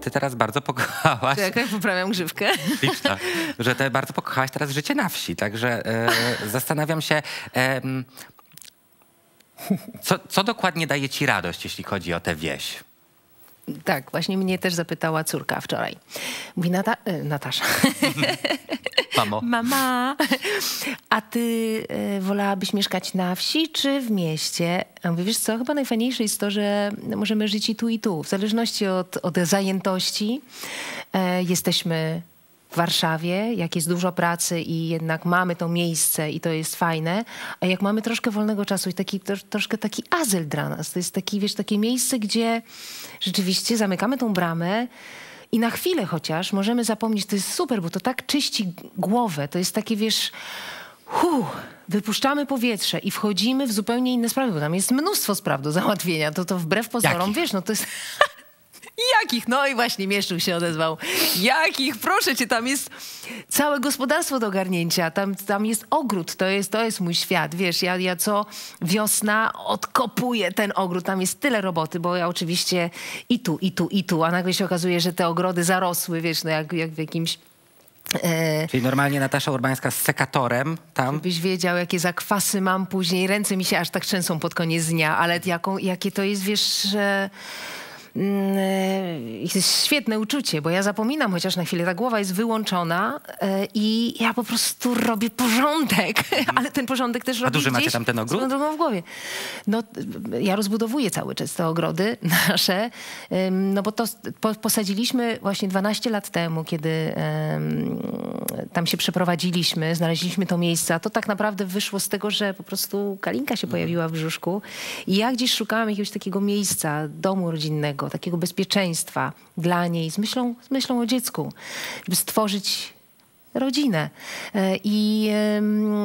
ty teraz bardzo pokochałaś. Czekaj, poprawiam grzywkę. Liczna, że ty bardzo pokochałaś teraz życie na wsi. Także e, zastanawiam się, e, co, co dokładnie daje ci radość, jeśli chodzi o tę wieś? Tak, właśnie mnie też zapytała córka wczoraj. Mówi Nata e, Natasza. Mamo. Mama, a ty e, wolałabyś mieszkać na wsi czy w mieście? A mówię, wiesz co, chyba najfajniejsze jest to, że możemy żyć i tu, i tu. W zależności od, od zajętości e, jesteśmy w Warszawie, jak jest dużo pracy i jednak mamy to miejsce i to jest fajne, a jak mamy troszkę wolnego czasu i taki, to, troszkę taki azyl dla nas, to jest taki, wiesz, takie miejsce, gdzie rzeczywiście zamykamy tą bramę i na chwilę chociaż możemy zapomnieć, to jest super, bo to tak czyści głowę, to jest takie, wiesz, hu, wypuszczamy powietrze i wchodzimy w zupełnie inne sprawy, bo tam jest mnóstwo spraw do załatwienia, to to wbrew pozorom, Jakich? wiesz, no to jest... Jakich? No i właśnie Mieszczuch się odezwał. Jakich? Proszę cię, tam jest całe gospodarstwo do ogarnięcia, tam, tam jest ogród, to jest, to jest mój świat, wiesz, ja, ja co wiosna odkopuję ten ogród, tam jest tyle roboty, bo ja oczywiście i tu, i tu, i tu, a nagle się okazuje, że te ogrody zarosły, wiesz, no jak, jak w jakimś... E, Czyli normalnie Natasza Urbańska z sekatorem tam. Byś wiedział, jakie zakwasy mam później. Ręce mi się aż tak trzęsą pod koniec dnia, ale jaką, jakie to jest, wiesz, e, jest świetne uczucie, bo ja zapominam chociaż na chwilę, ta głowa jest wyłączona e, i ja po prostu robię porządek, ale ten porządek też robię duży macie tam ten ogród? drogą w głowie. No, ja rozbudowuję cały czas te ogrody nasze, no bo to po, posadziliśmy właśnie 12 lat temu, kiedy tam się przeprowadziliśmy, znaleźliśmy to miejsce, a to tak naprawdę wyszło z tego, że po prostu Kalinka się pojawiła w brzuszku i ja gdzieś szukałam jakiegoś takiego miejsca, domu rodzinnego, takiego bezpieczeństwa dla niej, z myślą, z myślą o dziecku, żeby stworzyć rodzinę. E, I,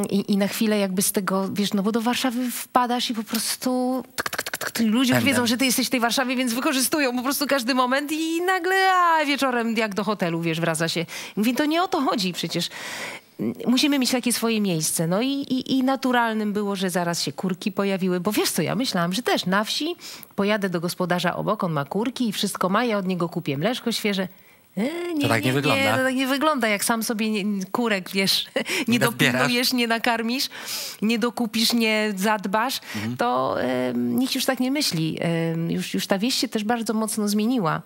i, I na chwilę jakby z tego, wiesz, no bo do Warszawy wpadasz i po prostu tk, ludzie już wiedzą, że ty jesteś w tej Warszawie, więc wykorzystują po prostu każdy moment i nagle a, wieczorem jak do hotelu, wiesz, wraca się. Mówię, to nie o to chodzi przecież. Musimy mieć takie swoje miejsce. No i, i, i naturalnym było, że zaraz się kurki pojawiły, bo wiesz co, ja myślałam, że też na wsi pojadę do gospodarza obok, on ma kurki i wszystko ma, ja od niego kupię mleczko świeże. E, nie, To tak nie wygląda. Nie, to tak nie wygląda, jak sam sobie nie, kurek, wiesz, nie dopilnujesz, nie nakarmisz, nie dokupisz, nie zadbasz, Mhm. to e, nikt już tak nie myśli. E, już, już ta wieś się też bardzo mocno zmieniła.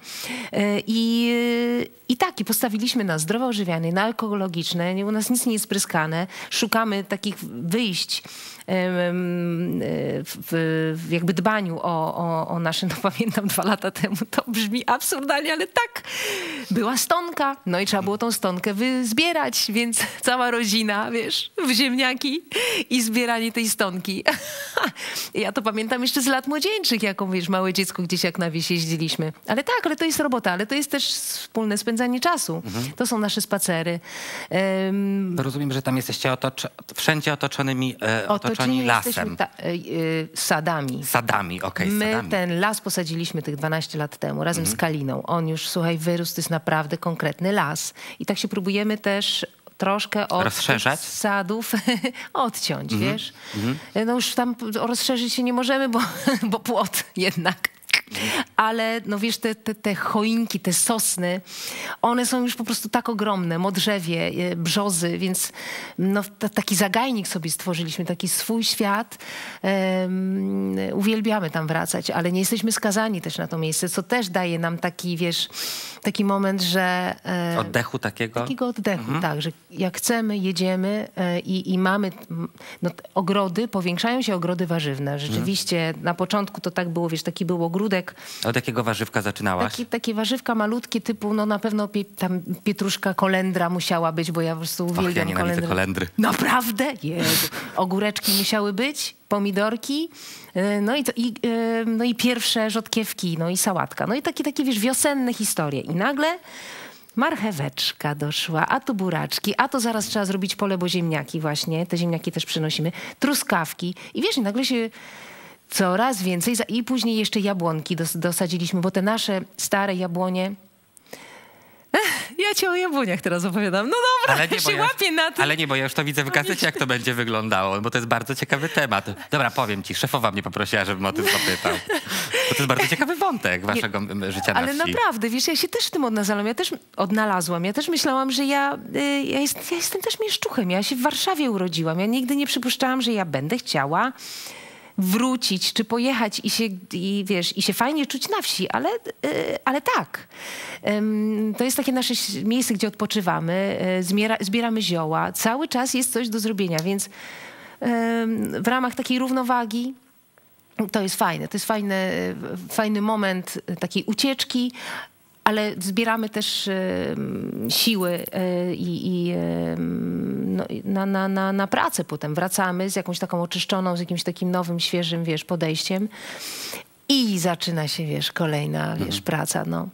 E, I, I tak, i postawiliśmy na zdrowo odżywiane, na ekologiczne, nie, u nas nic nie jest pryskane. Szukamy takich wyjść em, w, w jakby dbaniu o, o, o nasze, no pamiętam dwa lata temu, to brzmi absurdalnie, ale tak, była stonka, no i trzeba było tą stonkę wyzbierać, więc cała rodzina, wiesz, w ziemniaki i zbieranie tej stonki. ja to pamiętam jeszcze z lat młodzieńczych, jaką, wiesz, małe dziecko gdzieś jak na wieś jeździliśmy. Ale tak, ale to jest robota, ale to jest też wspólne spędzanie czasu. To są nasze spacery. To rozumiem, że tam jesteście otocz wszędzie otoczonymi, e, otoczeni lasem. jesteśmy ta, y, y, sadami. Sadami, okej, My sadami. ten las posadziliśmy tych 12 lat temu razem Mhm. z Kaliną. On już, słuchaj, wyrósł, to jest naprawdę konkretny las. I tak się próbujemy też troszkę od Rozszerzać? sadów odciąć, Mhm. wiesz. No już tam rozszerzyć się nie możemy, bo, bo płot jednak. Ale no wiesz, te, te, te choinki, te sosny, one są już po prostu tak ogromne, modrzewie, e, brzozy, więc no, ta, taki zagajnik sobie stworzyliśmy, taki swój świat. Em, uwielbiamy tam wracać, ale nie jesteśmy skazani też na to miejsce, co też daje nam taki, wiesz, taki moment, że... e, Oddechu takiego? Takiego oddechu, Mhm. tak, że jak chcemy, jedziemy e, i, i mamy, no, ogrody, powiększają się ogrody warzywne. Rzeczywiście na początku to tak było, wiesz, taki był ogródek, Od jakiego warzywka zaczynałaś? taki, takie warzywka malutkie typu, no na pewno pie, tam pietruszka kolendra musiała być, bo ja po prostu Och, uwielbiam ja nienawidzę kolendrę. kolendry. Naprawdę? Jezu. Ogóreczki musiały być, pomidorki, e, no i, to, i, e, no i pierwsze rzodkiewki, no i sałatka. No i takie, takie wiesz, wiosenne historie. I nagle marcheweczka doszła, a tu buraczki, a to zaraz trzeba zrobić pole, bo ziemniaki właśnie, te ziemniaki też przynosimy, truskawki. I wiesz, i nagle się coraz więcej, i później jeszcze jabłonki dos, dosadziliśmy, bo te nasze stare jabłonie, Ech, ja ci o jabłoniach teraz opowiadam. No dobra, ale nie, się ja, łapię na tym. Ale nie, bo ja już to widzę w gazecie, jak to będzie wyglądało, bo to jest bardzo ciekawy temat. Dobra, powiem ci, szefowa mnie poprosiła, żebym o tym zapytał. Bo to jest bardzo ciekawy wątek waszego nie, życia na Ale wsi. naprawdę, wiesz, ja się też w tym odnalazłam. Ja też odnalazłam. Ja też myślałam, że ja, y, ja, jest, ja jestem też mieszczuchem. Ja się w Warszawie urodziłam. Ja nigdy nie przypuszczałam, że ja będę chciała wrócić, czy pojechać i się, i, wiesz, i się fajnie czuć na wsi, ale, y, ale tak. To jest takie nasze miejsce, gdzie odpoczywamy, y, zbiera, zbieramy zioła. Cały czas jest coś do zrobienia, więc w ramach takiej równowagi to jest fajne. To jest fajny, fajny moment takiej ucieczki, ale zbieramy też siły e, i, i no, na, na, na, na pracę potem. Wracamy z jakąś taką oczyszczoną, z jakimś takim nowym, świeżym, wiesz, podejściem. I zaczyna się, wiesz, kolejna, wiesz, mhm. praca, no.